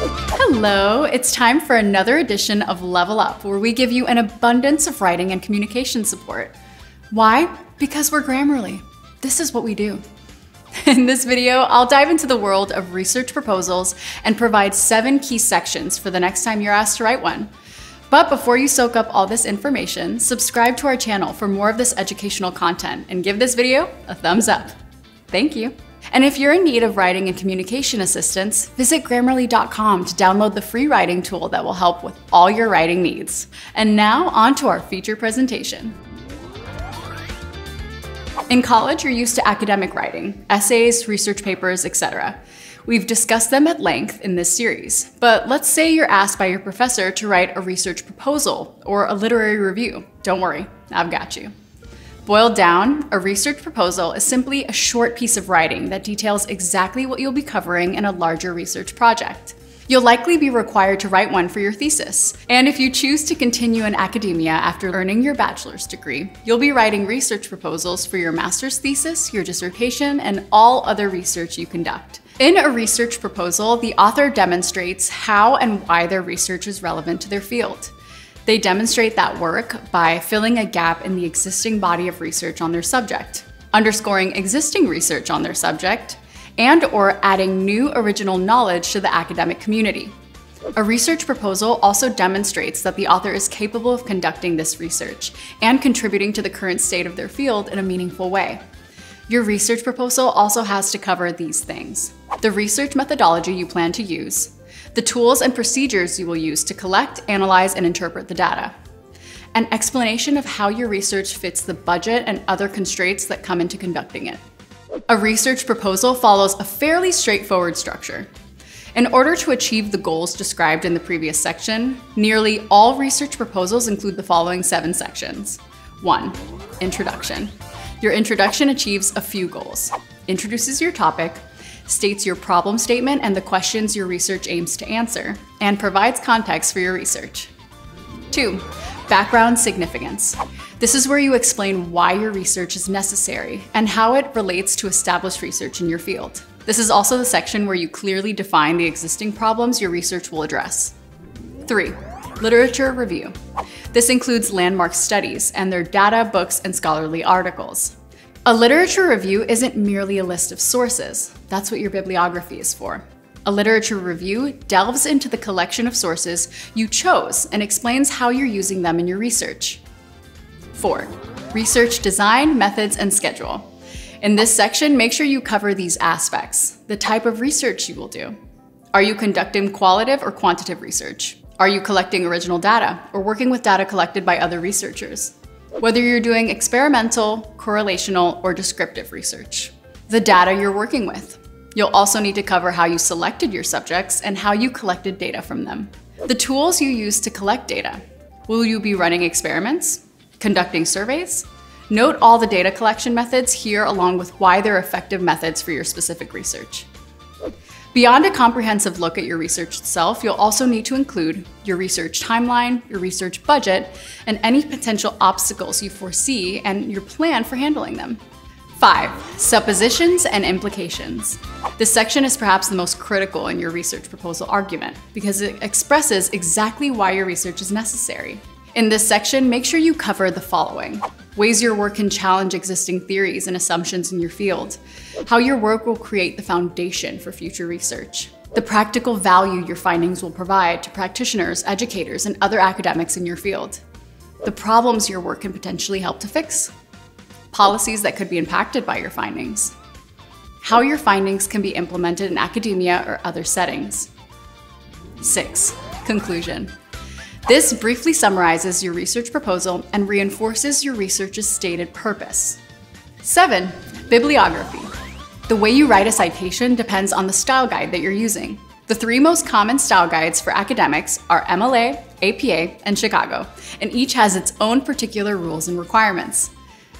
Hello, it's time for another edition of Level Up, where we give you an abundance of writing and communication support. Why? Because we're Grammarly. This is what we do. In this video, I'll dive into the world of research proposals and provide seven key sections for the next time you're asked to write one. But before you soak up all this information, subscribe to our channel for more of this educational content and give this video a thumbs up. Thank you. And if you're in need of writing and communication assistance, visit Grammarly.com to download the free writing tool that will help with all your writing needs. And now, on to our feature presentation. In college, you're used to academic writing, essays, research papers, etc. We've discussed them at length in this series, but let's say you're asked by your professor to write a research proposal or a literary review. Don't worry, I've got you. Boiled down, a research proposal is simply a short piece of writing that details exactly what you'll be covering in a larger research project. You'll likely be required to write one for your thesis. And if you choose to continue in academia after earning your bachelor's degree, you'll be writing research proposals for your master's thesis, your dissertation, and all other research you conduct. In a research proposal, the author demonstrates how and why their research is relevant to their field. They demonstrate that work by filling a gap in the existing body of research on their subject, underscoring existing research on their subject, and or adding new original knowledge to the academic community. A research proposal also demonstrates that the author is capable of conducting this research and contributing to the current state of their field in a meaningful way. Your research proposal also has to cover these things. The research methodology you plan to use, the tools and procedures you will use to collect, analyze, and interpret the data, an explanation of how your research fits the budget and other constraints that come into conducting it. A research proposal follows a fairly straightforward structure. In order to achieve the goals described in the previous section, nearly all research proposals include the following seven sections. 1. Introduction. Your introduction achieves a few goals. Introduces your topic, states your problem statement and the questions your research aims to answer, and provides context for your research. 2. Background significance. This is where you explain why your research is necessary and how it relates to established research in your field. This is also the section where you clearly define the existing problems your research will address. 3. Literature review. This includes landmark studies and their data, books, and scholarly articles. A literature review isn't merely a list of sources. That's what your bibliography is for. A literature review delves into the collection of sources you chose and explains how you're using them in your research. 4. Research design, methods, and schedule. In this section, make sure you cover these aspects. The type of research you will do. Are you conducting qualitative or quantitative research? Are you collecting original data or working with data collected by other researchers? Whether you're doing experimental, correlational, or descriptive research. The data you're working with. You'll also need to cover how you selected your subjects and how you collected data from them. The tools you use to collect data. Will you be running experiments? conducting surveys. Note all the data collection methods here along with why they're effective methods for your specific research. Beyond a comprehensive look at your research itself, you'll also need to include your research timeline, your research budget, and any potential obstacles you foresee and your plan for handling them. 5. Suppositions and implications. This section is perhaps the most critical in your research proposal argument because it expresses exactly why your research is necessary. In this section, make sure you cover the following. Ways your work can challenge existing theories and assumptions in your field. How your work will create the foundation for future research. The practical value your findings will provide to practitioners, educators, and other academics in your field. The problems your work can potentially help to fix. Policies that could be impacted by your findings. How your findings can be implemented in academia or other settings. 6. Conclusion. This briefly summarizes your research proposal and reinforces your research's stated purpose. 7. Bibliography. The way you write a citation depends on the style guide that you're using. The three most common style guides for academics are MLA, APA, and Chicago, and each has its own particular rules and requirements.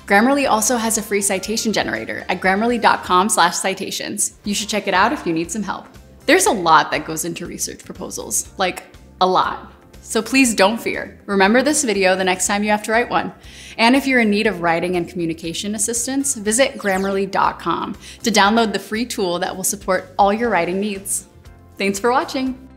Grammarly also has a free citation generator at grammarly.com/citations. You should check it out if you need some help. There's a lot that goes into research proposals, like a lot. So please don't fear. Remember this video the next time you have to write one. And if you're in need of writing and communication assistance, visit Grammarly.com to download the free tool that will support all your writing needs. Thanks for watching.